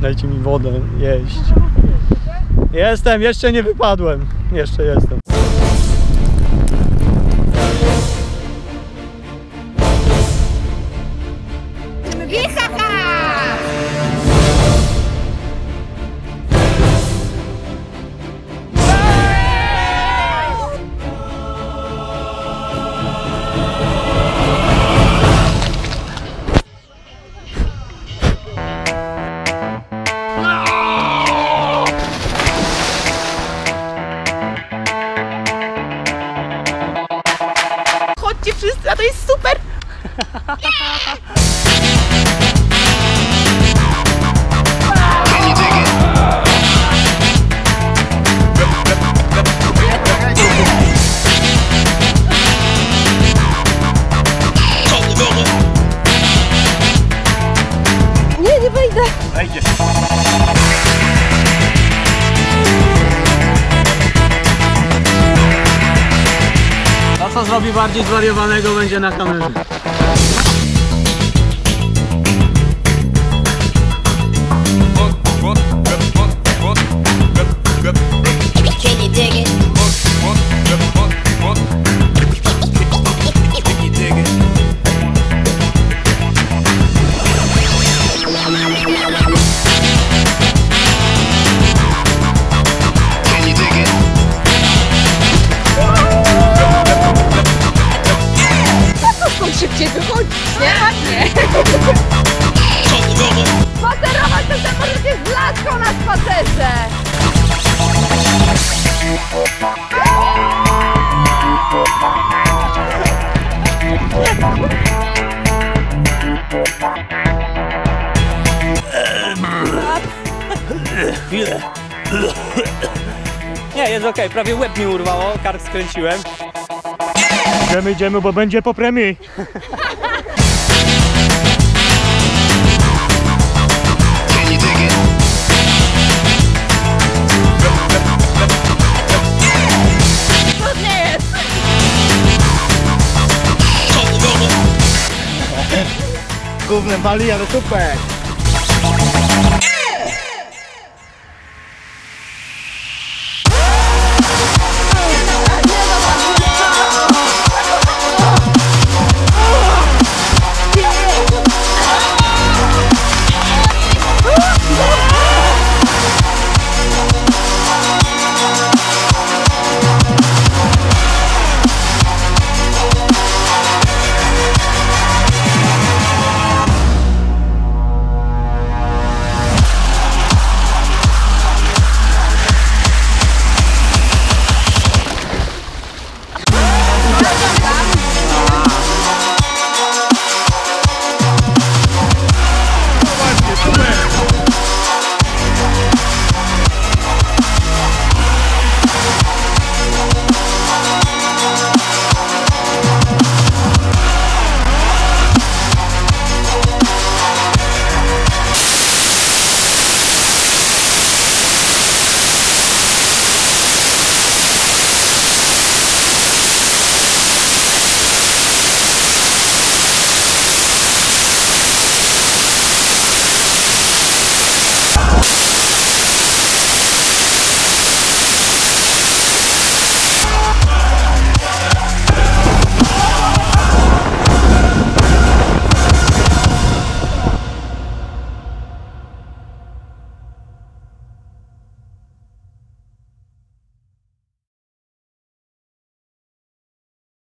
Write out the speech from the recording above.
Dajcie mi wodę, jeść. Jestem, jeszcze nie wypadłem. Jeszcze jestem. Chodźcie wszyscy, a to jest super! Nie, co zrobi bardziej zwariowanego będzie na kamerze. Nie, ładnie! Spacerować to chcę możecie z laską na spacerze! Chwilę. Nie, jest okej, prawie łeb mi urwało, kark skręciłem. Idziemy, idziemy, bo będzie po premii. gównem wali, ale super.